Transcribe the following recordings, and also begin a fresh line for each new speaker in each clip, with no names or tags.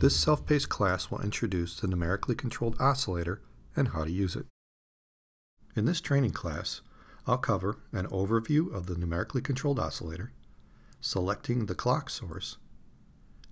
This self-paced class will introduce the numerically controlled oscillator and how to use it. In this training class, I'll cover an overview of the numerically controlled oscillator, selecting the clock source,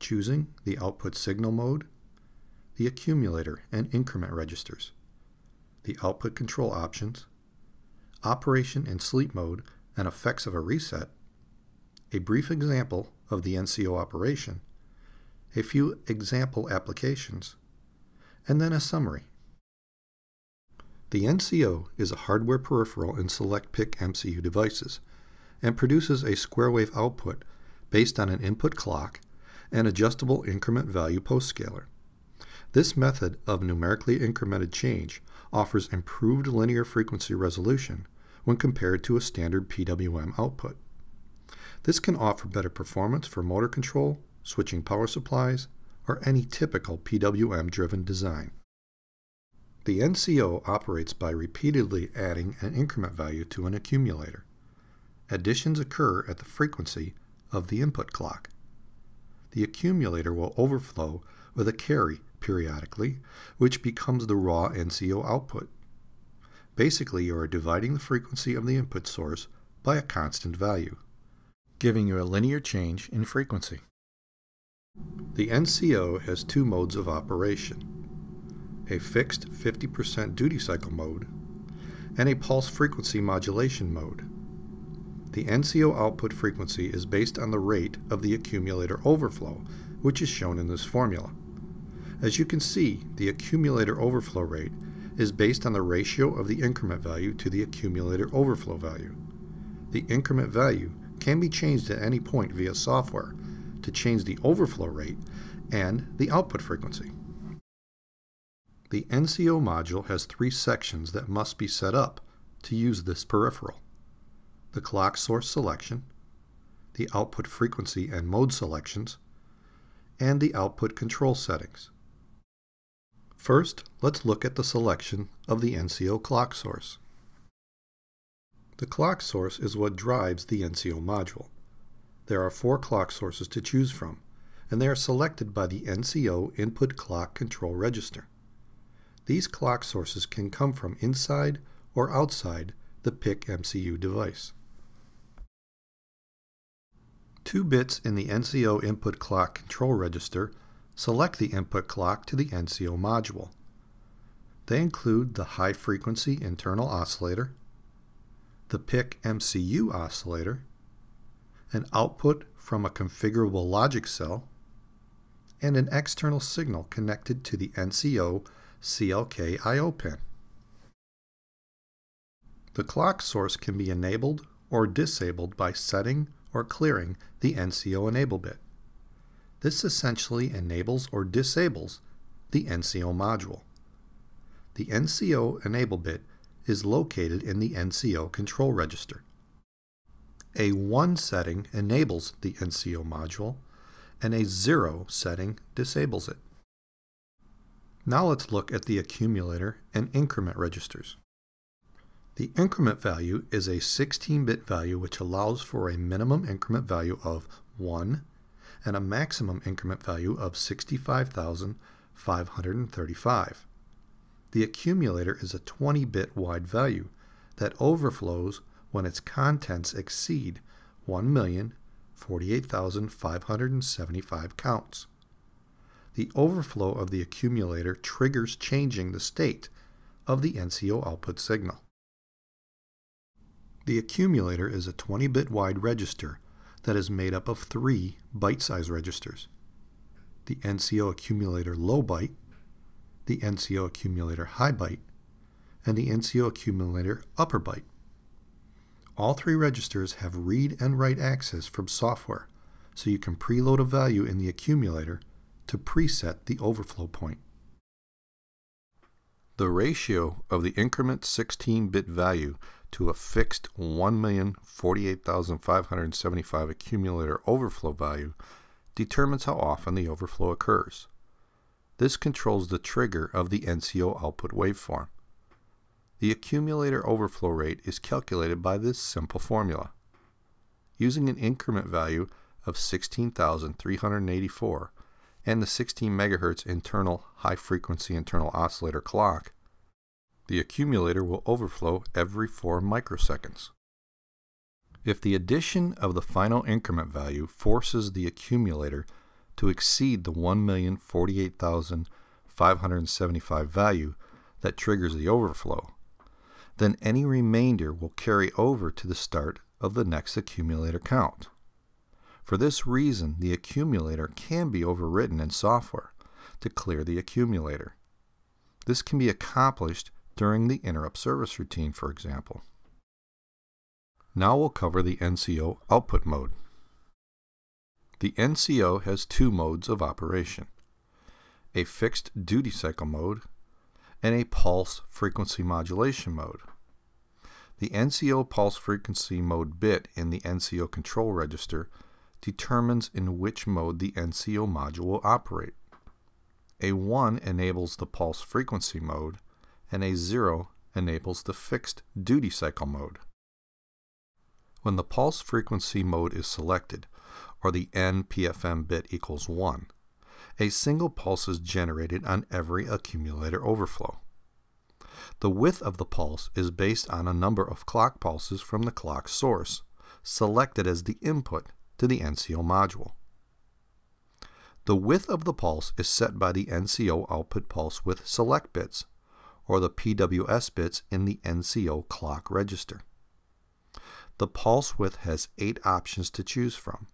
choosing the output signal mode, the accumulator and increment registers, the output control options, operation in sleep mode and effects of a reset, a brief example of the NCO operation, a few example applications, and then a summary. The NCO is a hardware peripheral in select PIC MCU devices and produces a square wave output based on an input clock and adjustable increment value post-scaler. This method of numerically incremented change offers improved linear frequency resolution when compared to a standard PWM output. This can offer better performance for motor control, switching power supplies, or any typical PWM-driven design. The NCO operates by repeatedly adding an increment value to an accumulator. Additions occur at the frequency of the input clock. The accumulator will overflow with a carry periodically, which becomes the raw NCO output. Basically, you are dividing the frequency of the input source by a constant value, giving you a linear change in frequency. The NCO has two modes of operation, a fixed 50% duty cycle mode and a pulse frequency modulation mode. The NCO output frequency is based on the rate of the accumulator overflow, which is shown in this formula. As you can see, the accumulator overflow rate is based on the ratio of the increment value to the accumulator overflow value. The increment value can be changed at any point via software to change the overflow rate and the output frequency. The NCO module has three sections that must be set up to use this peripheral. The clock source selection, the output frequency and mode selections, and the output control settings. First, let's look at the selection of the NCO clock source. The clock source is what drives the NCO module. There are four clock sources to choose from, and they are selected by the NCO input clock control register. These clock sources can come from inside or outside the PIC MCU device. Two bits in the NCO input clock control register select the input clock to the NCO module. They include the high-frequency internal oscillator, the PIC MCU oscillator, an output from a configurable logic cell, and an external signal connected to the NCO CLK I.O. pin. The clock source can be enabled or disabled by setting or clearing the NCO enable bit. This essentially enables or disables the NCO module. The NCO enable bit is located in the NCO control register. A 1 setting enables the NCO module, and a 0 setting disables it. Now let's look at the accumulator and increment registers. The increment value is a 16-bit value which allows for a minimum increment value of 1 and a maximum increment value of 65,535. The accumulator is a 20-bit wide value that overflows when its contents exceed 1,048,575 counts. The overflow of the accumulator triggers changing the state of the NCO output signal. The accumulator is a 20-bit wide register that is made up of three byte-size registers. The NCO accumulator low byte, the NCO accumulator high byte, and the NCO accumulator upper byte. All three registers have read and write access from software, so you can preload a value in the accumulator to preset the overflow point. The ratio of the increment 16-bit value to a fixed 1,048,575 accumulator overflow value determines how often the overflow occurs. This controls the trigger of the NCO output waveform. The accumulator overflow rate is calculated by this simple formula. Using an increment value of 16,384 and the 16 MHz internal high frequency internal oscillator clock, the accumulator will overflow every 4 microseconds. If the addition of the final increment value forces the accumulator to exceed the 1,048,575 value that triggers the overflow, then any remainder will carry over to the start of the next accumulator count. For this reason, the accumulator can be overwritten in software to clear the accumulator. This can be accomplished during the interrupt service routine, for example. Now we'll cover the NCO output mode. The NCO has two modes of operation, a fixed duty cycle mode and a pulse frequency modulation mode. The NCO pulse frequency mode bit in the NCO control register determines in which mode the NCO module will operate. A 1 enables the pulse frequency mode and a 0 enables the fixed duty cycle mode. When the pulse frequency mode is selected, or the NPFM bit equals 1, a single pulse is generated on every accumulator overflow. The width of the pulse is based on a number of clock pulses from the clock source, selected as the input to the NCO module. The width of the pulse is set by the NCO output pulse width select bits, or the PWS bits in the NCO clock register. The pulse width has eight options to choose from.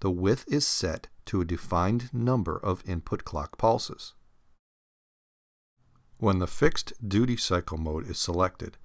The width is set to a defined number of input clock pulses. When the fixed duty cycle mode is selected,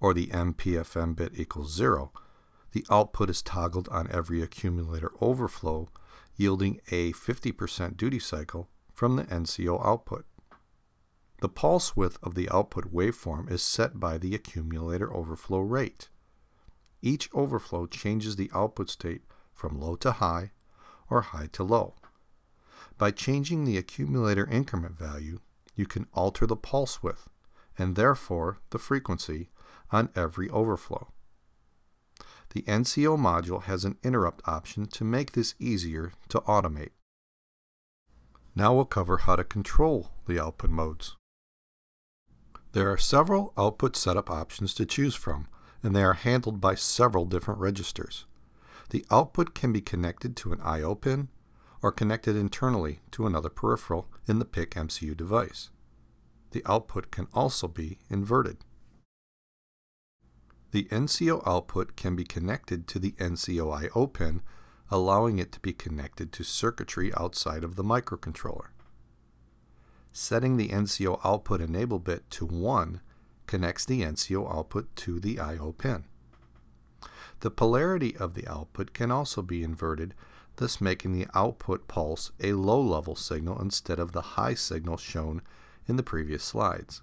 or the NPFM bit equals 0, the output is toggled on every accumulator overflow, yielding a 50% duty cycle from the NCO output. The pulse width of the output waveform is set by the accumulator overflow rate. Each overflow changes the output state from low to high or high to low. By changing the accumulator increment value, you can alter the pulse width and therefore the frequency on every overflow. The NCO module has an interrupt option to make this easier to automate. Now we'll cover how to control the output modes. There are several output setup options to choose from and they are handled by several different registers. The output can be connected to an I.O. pin or connected internally to another peripheral in the PIC MCU device. The output can also be inverted. The NCO output can be connected to the NCO I.O. pin, allowing it to be connected to circuitry outside of the microcontroller. Setting the NCO output enable bit to 1 connects the NCO output to the I.O. pin. The polarity of the output can also be inverted, thus making the output pulse a low-level signal instead of the high signal shown in the previous slides.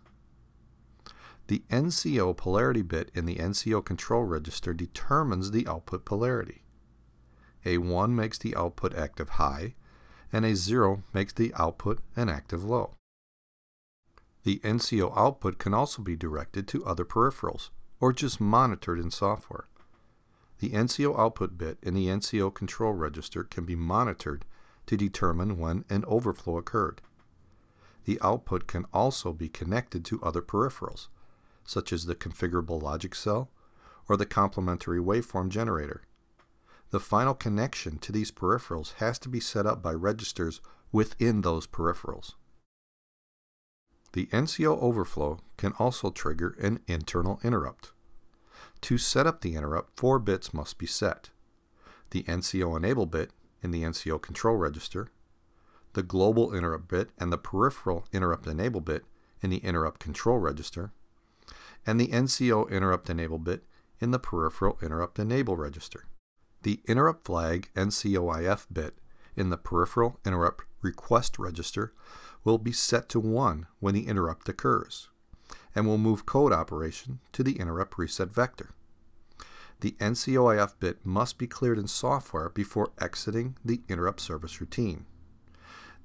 The NCO polarity bit in the NCO control register determines the output polarity. A 1 makes the output active high, and a 0 makes the output an active low. The NCO output can also be directed to other peripherals, or just monitored in software. The NCO output bit in the NCO control register can be monitored to determine when an overflow occurred. The output can also be connected to other peripherals, such as the configurable logic cell or the complementary waveform generator. The final connection to these peripherals has to be set up by registers within those peripherals. The NCO overflow can also trigger an internal interrupt. To set up the interrupt, four bits must be set. The NCO enable bit in the NCO control register, the global interrupt bit and the peripheral interrupt enable bit in the interrupt control register, and the NCO interrupt enable bit in the peripheral interrupt enable register. The interrupt flag NCOIF bit in the peripheral interrupt request register will be set to 1 when the interrupt occurs, and will move code operation to the interrupt reset vector. The NCOIF bit must be cleared in software before exiting the interrupt service routine.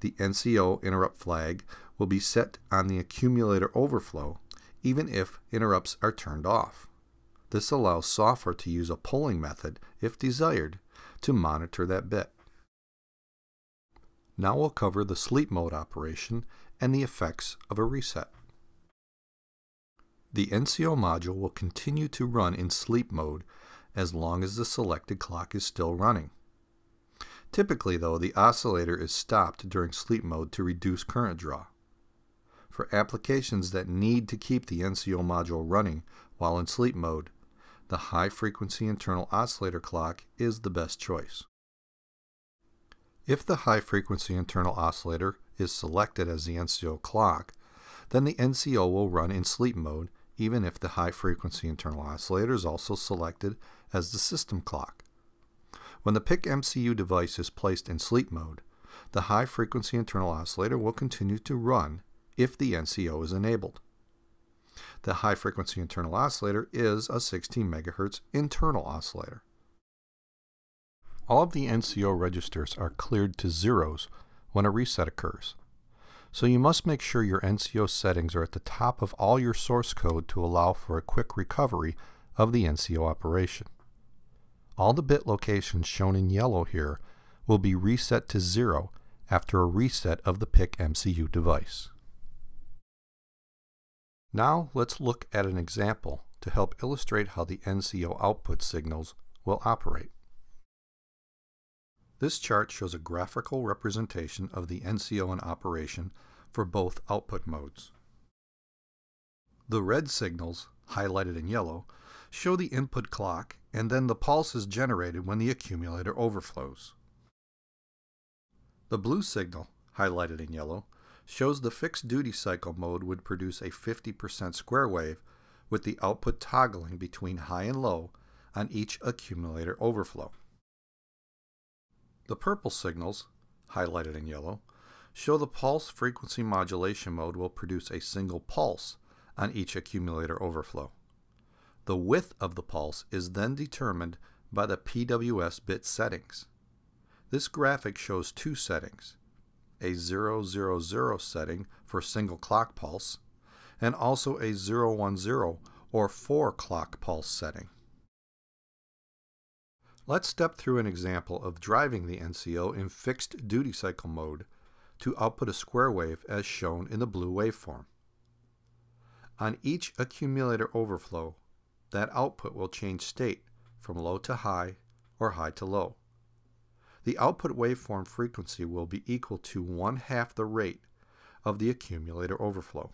The NCO interrupt flag will be set on the accumulator overflow even if interrupts are turned off. This allows software to use a polling method, if desired, to monitor that bit. Now we'll cover the sleep mode operation and the effects of a reset. The NCO module will continue to run in sleep mode as long as the selected clock is still running. Typically, though, the oscillator is stopped during sleep mode to reduce current draw. For applications that need to keep the NCO module running while in sleep mode, the high-frequency internal oscillator clock is the best choice. If the high-frequency internal oscillator is selected as the NCO clock, then the NCO will run in sleep mode even if the high-frequency internal oscillator is also selected as the system clock. When the PIC MCU device is placed in sleep mode, the high-frequency internal oscillator will continue to run if the NCO is enabled. The high-frequency internal oscillator is a 16 MHz internal oscillator. All of the NCO registers are cleared to zeros when a reset occurs. So you must make sure your NCO settings are at the top of all your source code to allow for a quick recovery of the NCO operation. All the bit locations shown in yellow here will be reset to zero after a reset of the PIC MCU device. Now let's look at an example to help illustrate how the NCO output signals will operate. This chart shows a graphical representation of the NCO in operation for both output modes. The red signals, highlighted in yellow, show the input clock and then the pulse is generated when the accumulator overflows. The blue signal, highlighted in yellow, shows the fixed duty cycle mode would produce a 50% square wave with the output toggling between high and low on each accumulator overflow. The purple signals, highlighted in yellow, show the pulse frequency modulation mode will produce a single pulse on each accumulator overflow. The width of the pulse is then determined by the PWS bit settings. This graphic shows two settings, a 000 setting for single clock pulse, and also a 010 or 4 clock pulse setting. Let's step through an example of driving the NCO in fixed duty cycle mode to output a square wave as shown in the blue waveform. On each accumulator overflow, that output will change state from low to high or high to low the output waveform frequency will be equal to one half the rate of the accumulator overflow.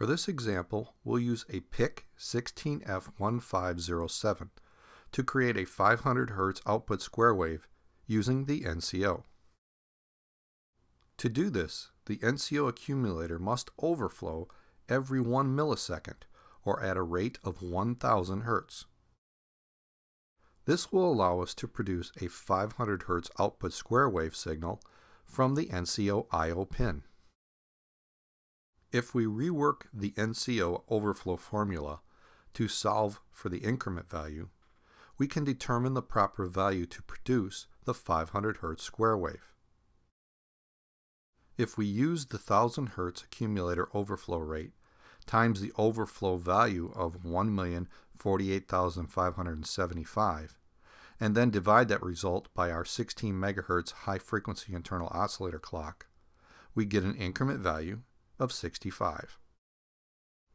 For this example, we'll use a PIC 16F1507 to create a 500 Hz output square wave using the NCO. To do this, the NCO accumulator must overflow every 1 millisecond or at a rate of 1000 Hz. This will allow us to produce a 500 Hz output square wave signal from the NCO I.O. pin. If we rework the NCO overflow formula to solve for the increment value, we can determine the proper value to produce the 500 Hz square wave. If we use the 1000 Hz accumulator overflow rate times the overflow value of 1,048,575 and then divide that result by our 16 MHz high frequency internal oscillator clock, we get an increment value of 65.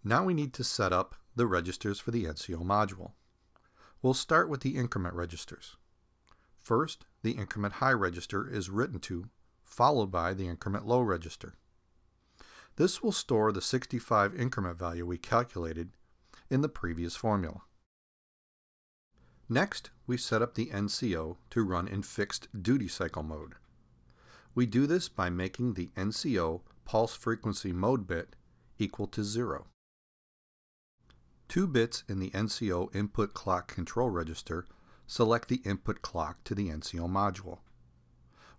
Now we need to set up the registers for the NCO module. We'll start with the increment registers. First, the increment high register is written to, followed by the increment low register. This will store the 65 increment value we calculated in the previous formula. Next, we set up the NCO to run in fixed duty cycle mode. We do this by making the NCO pulse frequency mode bit equal to zero. Two bits in the NCO input clock control register select the input clock to the NCO module.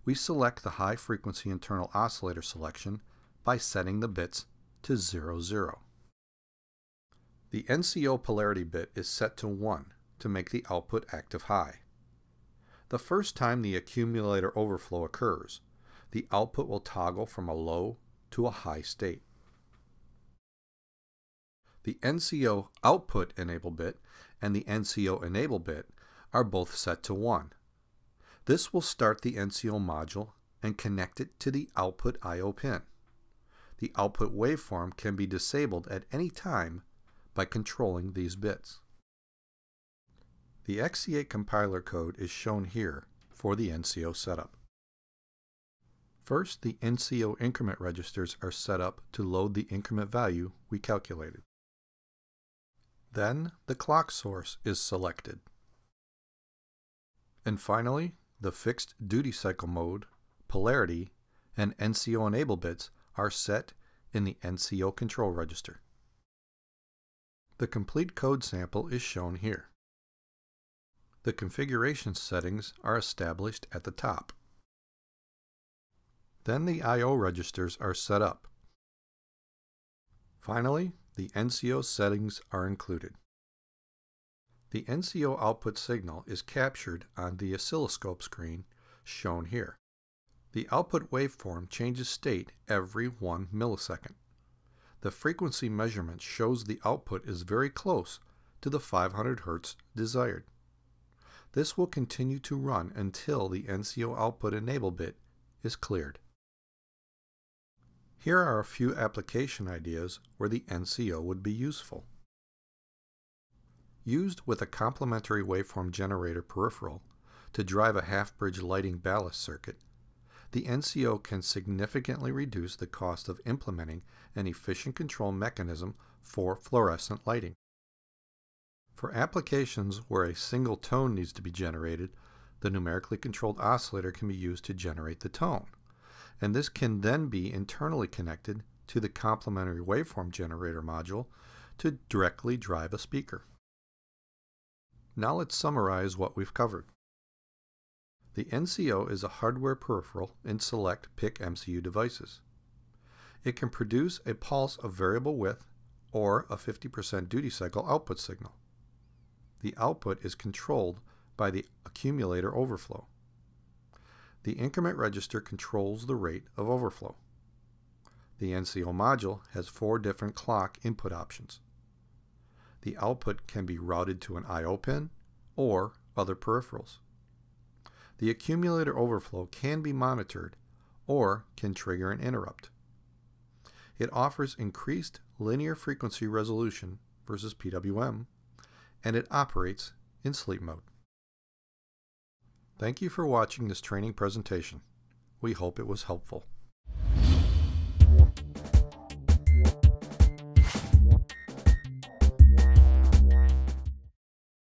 We select the high frequency internal oscillator selection by setting the bits to 00. The NCO polarity bit is set to 1 to make the output active high. The first time the accumulator overflow occurs, the output will toggle from a low to a high state. The NCO output enable bit and the NCO enable bit are both set to 1. This will start the NCO module and connect it to the output I.O. pin. The output waveform can be disabled at any time by controlling these bits. The XC8 compiler code is shown here for the NCO setup. First, the NCO increment registers are set up to load the increment value we calculated. Then, the clock source is selected. And finally, the fixed duty cycle mode, polarity, and NCO enable bits are set in the NCO control register. The complete code sample is shown here. The configuration settings are established at the top. Then the I.O. registers are set up. Finally, the NCO settings are included. The NCO output signal is captured on the oscilloscope screen shown here. The output waveform changes state every 1 millisecond. The frequency measurement shows the output is very close to the 500 Hz desired. This will continue to run until the NCO output enable bit is cleared. Here are a few application ideas where the NCO would be useful. Used with a complementary waveform generator peripheral to drive a half-bridge lighting ballast circuit, the NCO can significantly reduce the cost of implementing an efficient control mechanism for fluorescent lighting. For applications where a single tone needs to be generated, the numerically controlled oscillator can be used to generate the tone and this can then be internally connected to the complementary waveform generator module to directly drive a speaker. Now let's summarize what we've covered. The NCO is a hardware peripheral in select PIC MCU devices. It can produce a pulse of variable width or a 50% duty cycle output signal. The output is controlled by the accumulator overflow. The increment register controls the rate of overflow. The NCO module has four different clock input options. The output can be routed to an I.O. pin or other peripherals. The accumulator overflow can be monitored or can trigger an interrupt. It offers increased linear frequency resolution versus PWM, and it operates in sleep mode. Thank you for watching this training presentation. We hope it was helpful.